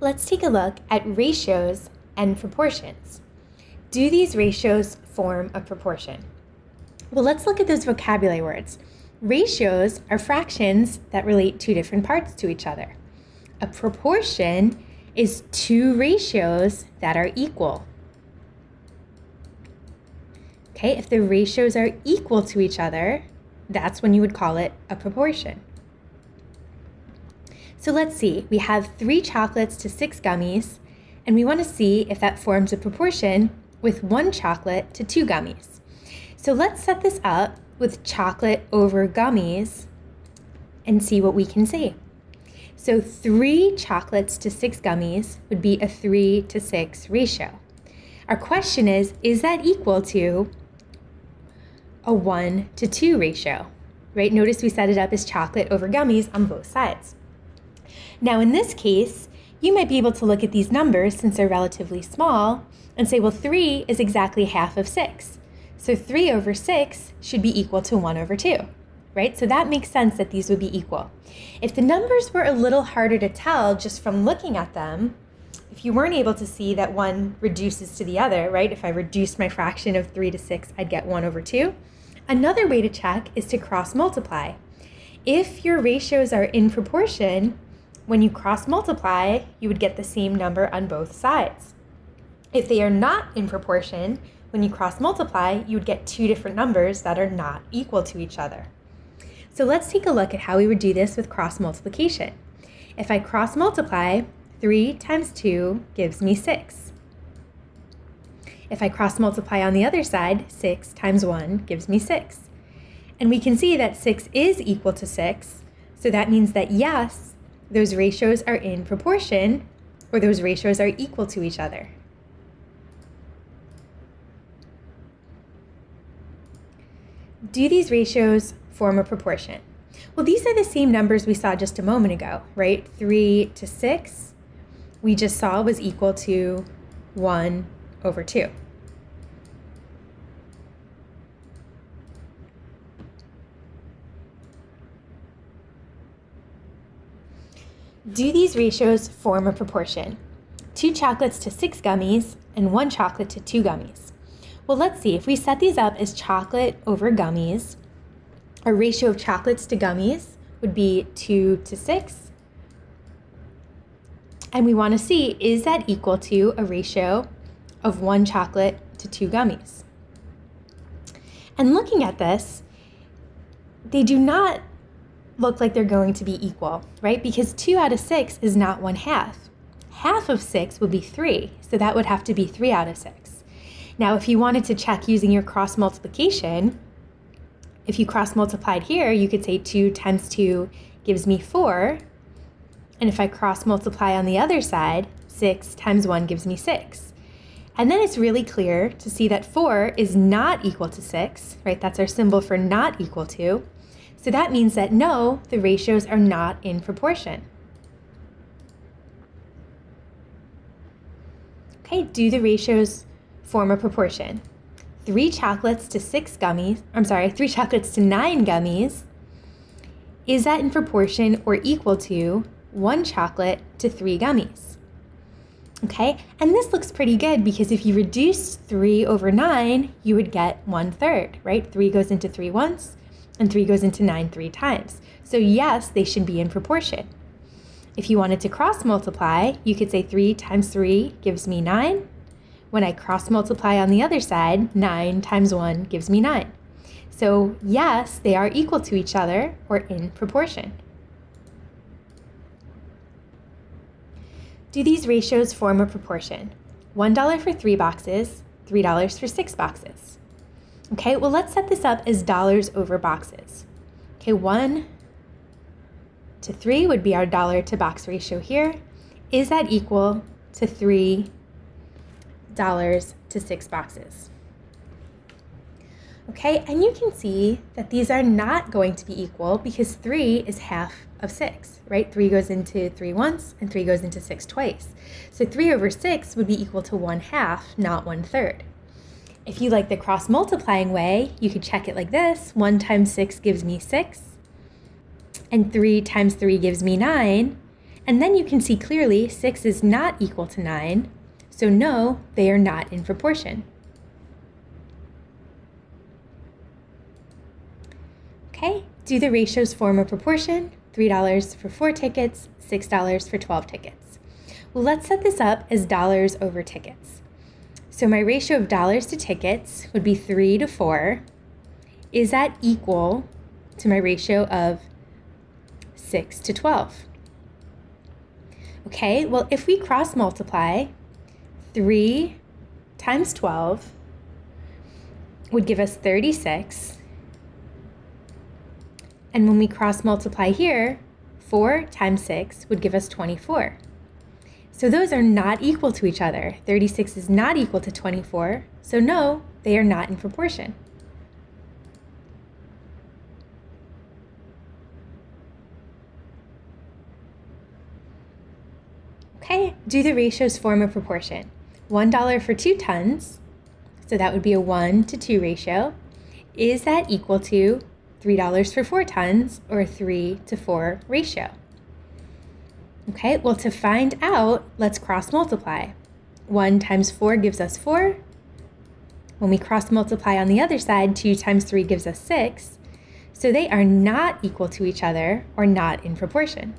let's take a look at ratios and proportions. Do these ratios form a proportion? Well, let's look at those vocabulary words. Ratios are fractions that relate two different parts to each other. A proportion is two ratios that are equal. Okay, if the ratios are equal to each other, that's when you would call it a proportion. So let's see, we have three chocolates to six gummies, and we want to see if that forms a proportion with one chocolate to two gummies. So let's set this up with chocolate over gummies and see what we can see. So three chocolates to six gummies would be a three to six ratio. Our question is, is that equal to a one to two ratio, right? Notice we set it up as chocolate over gummies on both sides. Now in this case, you might be able to look at these numbers since they're relatively small and say, well, three is exactly half of six. So 3 over 6 should be equal to 1 over 2, right? So that makes sense that these would be equal. If the numbers were a little harder to tell just from looking at them, if you weren't able to see that one reduces to the other, right? If I reduced my fraction of 3 to 6, I'd get 1 over 2. Another way to check is to cross multiply. If your ratios are in proportion, when you cross multiply, you would get the same number on both sides. If they are not in proportion, when you cross multiply, you would get two different numbers that are not equal to each other. So let's take a look at how we would do this with cross multiplication. If I cross multiply, 3 times 2 gives me 6. If I cross multiply on the other side, 6 times 1 gives me 6. And we can see that 6 is equal to 6, so that means that yes, those ratios are in proportion, or those ratios are equal to each other. Do these ratios form a proportion? Well, these are the same numbers we saw just a moment ago, right? 3 to 6, we just saw was equal to 1 over 2. Do these ratios form a proportion? Two chocolates to six gummies and one chocolate to two gummies. Well, let's see. If we set these up as chocolate over gummies, our ratio of chocolates to gummies would be 2 to 6. And we want to see, is that equal to a ratio of one chocolate to two gummies? And looking at this, they do not look like they're going to be equal, right? Because 2 out of 6 is not 1 half. Half of 6 would be 3, so that would have to be 3 out of 6. Now, if you wanted to check using your cross multiplication, if you cross multiplied here, you could say 2 times 2 gives me 4. And if I cross multiply on the other side, 6 times 1 gives me 6. And then it's really clear to see that 4 is not equal to 6, right? That's our symbol for not equal to. So that means that no, the ratios are not in proportion. Okay, do the ratios form a proportion. Three chocolates to six gummies, I'm sorry, three chocolates to nine gummies, is that in proportion or equal to one chocolate to three gummies? Okay, and this looks pretty good because if you reduce three over nine, you would get one third, right? Three goes into three once, and three goes into nine three times. So yes, they should be in proportion. If you wanted to cross multiply, you could say three times three gives me nine, when I cross multiply on the other side, 9 times 1 gives me 9. So yes, they are equal to each other or in proportion. Do these ratios form a proportion? $1 for three boxes, $3 for six boxes. Okay, well let's set this up as dollars over boxes. Okay, 1 to 3 would be our dollar to box ratio here. Is that equal to 3 dollars to six boxes. Okay, and you can see that these are not going to be equal because three is half of six, right? Three goes into three once and three goes into six twice. So three over six would be equal to one half, not one third. If you like the cross multiplying way, you could check it like this. One times six gives me six, and three times three gives me nine, And then you can see clearly 6 is not equal to 9, so no, they are not in proportion. Okay, do the ratios form a proportion? $3 for 4 tickets, $6 for 12 tickets. Well, let's set this up as dollars over tickets. So my ratio of dollars to tickets would be 3 to 4. Is that equal to my ratio of 6 to 12? Okay, well, if we cross multiply, 3 times 12 would give us 36. And when we cross multiply here, 4 times 6 would give us 24. So those are not equal to each other. 36 is not equal to 24, so no, they are not in proportion. Okay, do the ratios form a proportion? $1 for 2 tons, so that would be a 1 to 2 ratio. Is that equal to $3 for 4 tons or a 3 to 4 ratio? Okay, well to find out, let's cross multiply. 1 times 4 gives us 4. When we cross multiply on the other side, 2 times 3 gives us 6. So they are not equal to each other or not in proportion.